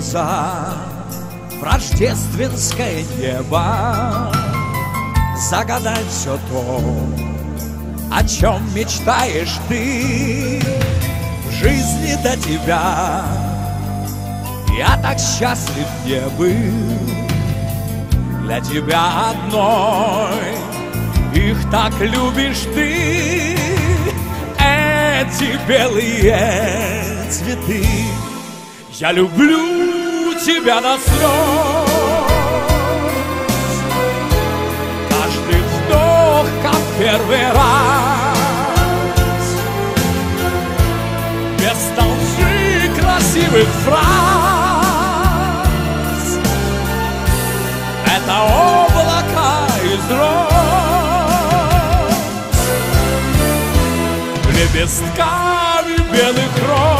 глаза в рождественское небо. Загадать все то, о чем мечтаешь ты. В жизни до тебя Я так счастлив не был. Для тебя одной Их так любишь ты. Эти белые цветы Я люблю тебя до слез Каждый вздох, как первый раз. Без толщи красивых фраз. Это облака из роз. Лепестками белых роз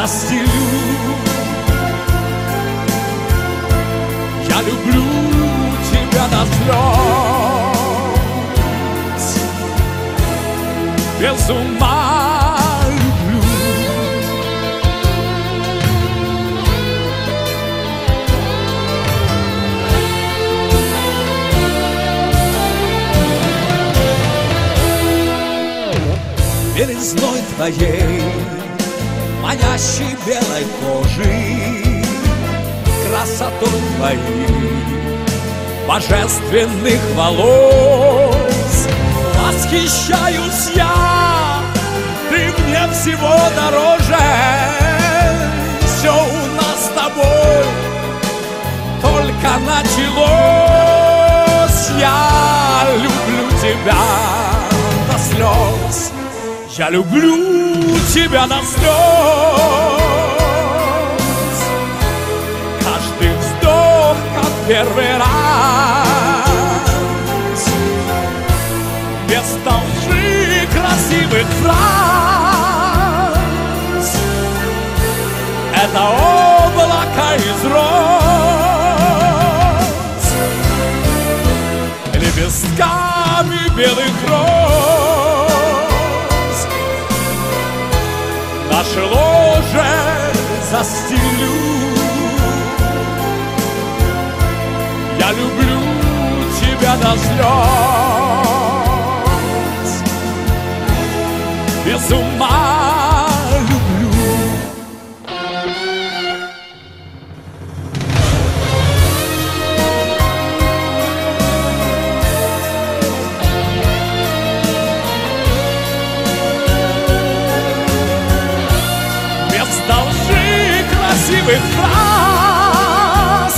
застелю Я люблю тебя до слез Без ума люблю Белизной твоей Манящей белой кожи. Красотой твоей Божественных волос. Восхищаюсь я Ты мне всего дороже. Все у нас с тобой Только началось я люблю тебя до слез Каждый вздох, как первый раз. Без толжи красивых фраз. Это облако из роз. Лепестками белых роз Наше ложе застелю. Я люблю тебя до слез. Без ума без должи красивых фраз.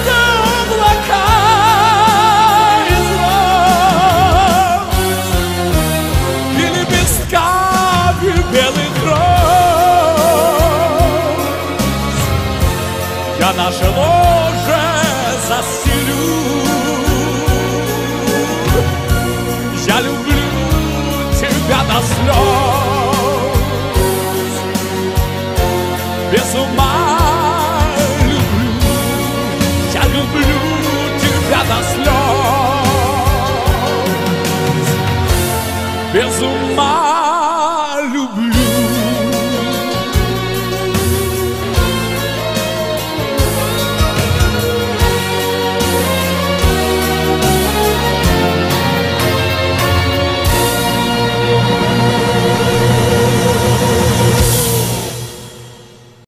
Это облака из роз и лепестками белых роз. Я наше ложе застелю. Я люблю тебя до слез